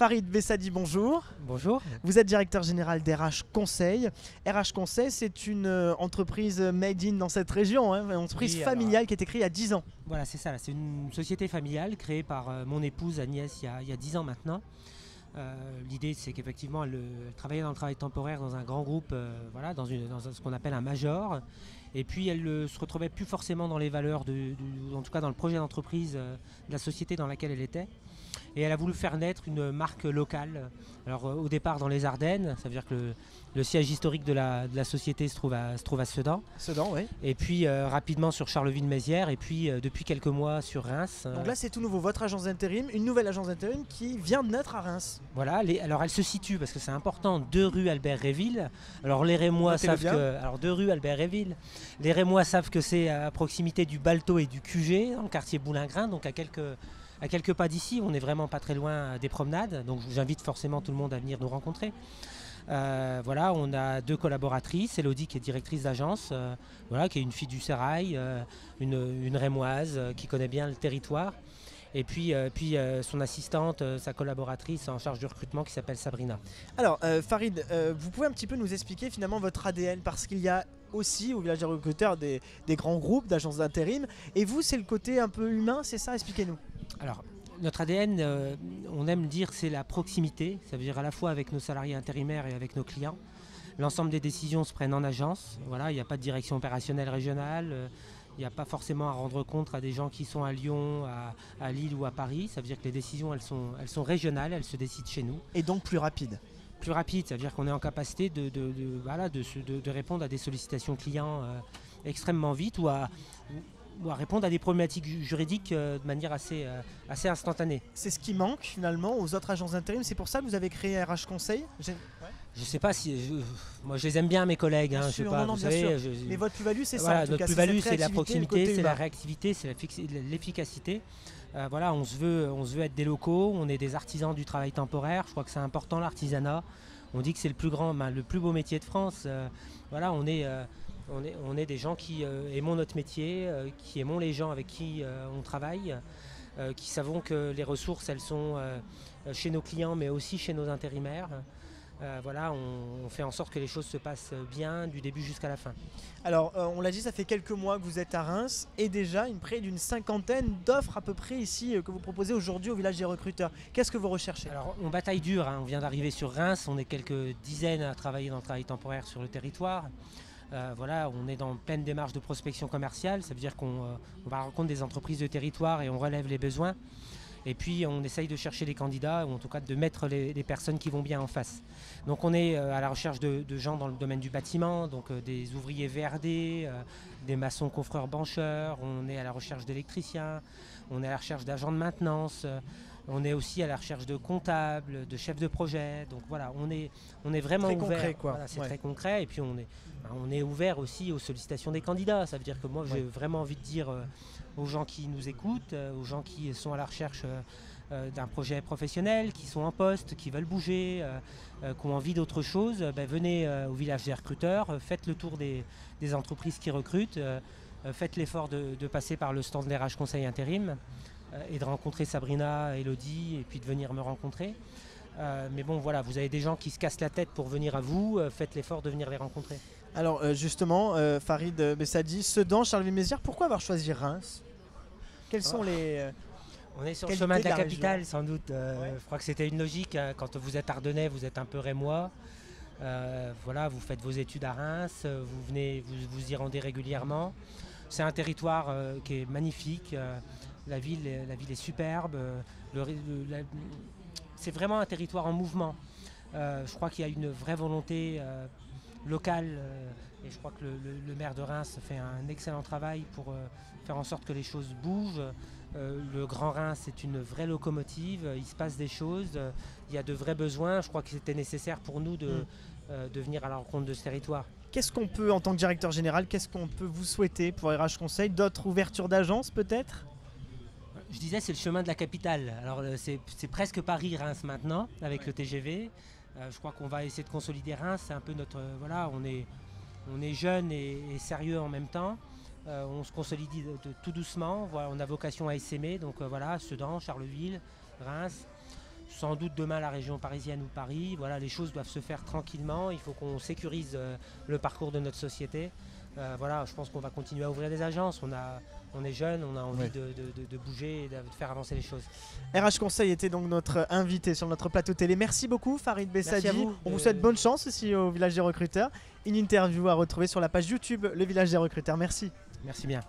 Farid Bessadi, bonjour. Bonjour. Vous êtes directeur général d'RH Conseil. RH Conseil, c'est une euh, entreprise made in dans cette région, hein, une entreprise Oui, familiale qui a été créée il y a 10 ans. Voilà, c'est ça. C'est une société familiale créée par euh, mon épouse Agnès il y a, il y a 10 ans maintenant. Euh, L'idée, c'est qu'effectivement, elle, elle travaillait dans le travail temporaire dans un grand groupe, euh, voilà, dans, une- dans un- ce qu'on appelle un major. Et puis, elle ne se retrouvait plus forcément dans les valeurs, de, en tout cas dans le projet d'entreprise euh, de la société dans laquelle elle était. Et elle a voulu faire naître une marque locale. Alors, euh, au départ, dans les Ardennes, ça veut dire que le, le siège historique de la, de la société se trouve à, se trouve à Sedan. Sedan, oui. Et puis, euh, rapidement sur Charleville-Mézières. Et puis, euh, depuis quelques mois, sur Reims. Donc là, c'est tout nouveau. Votre agence d'intérim, une nouvelle agence d'intérim qui vient de naître à Reims. Voilà, les- alors elle se situe, parce que c'est important, deux rues Albert-Réville. Alors les Rémois savent que. Alors deux rues Albert-Réville. Les Rémois savent que c'est à proximité du Balto et du QG, dans le quartier Boulingrin, donc à quelques, pas d'ici. On n'est vraiment pas très loin euh, des promenades, donc j'invite forcément tout le monde à venir nous rencontrer. Euh, voilà, on a deux collaboratrices, Elodie qui est directrice d'agence, euh, voilà, qui est une fille du Sérail, euh, une, une rémoise qui connaît bien le territoire. Et puis, euh, puis euh, son assistante, euh, sa collaboratrice en charge du recrutement qui s'appelle Sabrina. Alors, Farid, vous pouvez un petit peu nous expliquer finalement votre ADN parce qu'il y a aussi au village des recruteurs des, des grands groupes d'agences d'intérim. Et vous, c'est le côté un peu humain, c'est ça? Expliquez-nous. Alors, notre ADN, on aime dire c'est la proximité, ça veut dire à la fois avec nos salariés intérimaires et avec nos clients. L'ensemble des décisions se prennent en agence, voilà, il n'y a pas de direction opérationnelle régionale, il n'y a pas forcément à rendre compte à des gens qui sont à Lyon, à, à Lille ou à Paris, ça veut dire que les décisions elles sont, elles sont régionales, elles se décident chez nous. Et donc plus rapide. Plus rapide, ça veut dire qu'on est en capacité de, de- de- voilà, de, se- de- de répondre à des sollicitations clients euh, extrêmement vite ou à, ou à répondre à des problématiques ju- juridiques euh, de manière assez, euh, assez instantanée. C'est ce qui manque finalement aux autres agences d'intérim. C'est pour ça que vous avez créé RH Conseil? Je sais pas si. je- moi, je les aime bien, mes collègues. Hein, je sais pas, non, non, vous bien savez, sûr. je- Mais votre plus-value, c'est voilà, ça. notre plus-value, c'est la proximité, c'est la réactivité, c'est l'efficacité. Euh, voilà, on se, veut, on se veut être des locaux, on est des artisans du travail temporaire. Je crois que c'est important l'artisanat. On dit que c'est le plus grand, ben, le plus beau métier de France. Euh, voilà, on est, euh, on est, on est des gens qui aimons notre métier, qui aimons les gens avec qui on travaille, qui savons que les ressources, elles sont chez nos clients, mais aussi chez nos intérimaires. Euh, voilà, on, on fait en sorte que les choses se passent bien du début jusqu'à la fin. Alors, euh, on l'a dit, ça fait quelques mois que vous êtes à Reims et déjà une près d'une cinquantaine d'offres à peu près ici euh, que vous proposez aujourd'hui au village des recruteurs. Qu'est-ce que vous recherchez? Alors on bataille dur, hein. on vient d'arriver sur Reims, on est quelques dizaines à travailler dans le travail temporaire sur le territoire. Euh, voilà, on est dans pleine démarche de prospection commerciale, ça veut dire qu'on euh, on va à la rencontre des entreprises de territoire et on relève les besoins. Et puis on essaye de chercher les candidats, ou en tout cas de mettre les, personnes qui vont bien en face. Donc on est euh, à la recherche de, gens dans le domaine du bâtiment, donc euh, des ouvriers VRD, euh, des maçons confrères bancheurs, on est à la recherche d'électriciens, on est à la recherche d'agents de maintenance, on est aussi à la recherche de comptables, de chefs de projet. Donc voilà, on est, on est vraiment Très ouvert. concret, quoi. Voilà, c'est Ouais. très concret. Et puis on est, on est ouvert aussi aux sollicitations des candidats. Ça veut dire que moi, j'ai Ouais. vraiment envie de dire euh, aux gens qui nous écoutent, euh, aux gens qui sont à la recherche euh, d'un projet professionnel, qui sont en poste, qui veulent bouger, qui ont envie d'autre chose, ben, venez au village des recruteurs, faites le tour des, des entreprises qui recrutent, faites l'effort de, de passer par le stand RH Conseil Intérim et de rencontrer Sabrina, Elodie et puis de venir me rencontrer. Euh, mais bon, voilà, vous avez des gens qui se cassent la tête pour venir à vous, euh, faites l'effort de venir les rencontrer. Alors, euh, justement, euh, Farid euh, Bessadi, Sedan, Charleville-Mézières, pourquoi avoir choisi Reims? Quels sont Oh. les. euh, On est sur le chemin de de la capitale, sans doute. euh, Ouais. Je crois que c'était une logique. hein. Quand vous êtes ardennais, vous êtes un peu rémois. Euh, voilà, vous faites vos études à Reims, euh, vous venez, vous, vous y rendez régulièrement. C'est un territoire euh, qui est magnifique. La, ville, est- la ville est superbe. euh, c'est vraiment un territoire en mouvement. Euh, je crois qu'il y a une vraie volonté euh, locale euh, et je crois que le, le- le maire de Reims fait un excellent travail pour faire en sorte que les choses bougent. Le Grand Reims c'est une vraie locomotive, il se passe des choses, il y a de vrais besoins. Je crois que c'était nécessaire pour nous de, Mm. de venir à la rencontre de ce territoire. Qu'est-ce qu'on peut, en tant que directeur général, qu'est-ce qu'on peut vous souhaiter pour RH Conseil? D'autres ouvertures d'agences peut-être? Je disais, c'est le chemin de la capitale. Alors, euh, c'est presque Paris-Reims maintenant, avec le TGV. Euh, je crois qu'on va essayer de consolider Reims. C'est un peu notre. euh, voilà, on est, on jeune et, sérieux en même temps. On se consolide de- de- tout doucement. On a vocation à essaimer. Donc, voilà, Sedan, Charleville, Reims. sans doute demain la région parisienne ou Paris. Voilà, les choses doivent se faire tranquillement. Il faut qu'on sécurise le parcours de notre société. Voilà, je pense qu'on va continuer à ouvrir des agences. On est jeune, on a envie Ouais. de, de- de- de bouger et de faire avancer les choses. RH Conseil était donc notre invité sur notre plateau télé. Merci beaucoup Farid Bessadi. à vous On vous souhaite bonne chance ici au Village des Recruteurs. Une interview à retrouver sur la page YouTube Le Village des Recruteurs. Merci. Merci bien.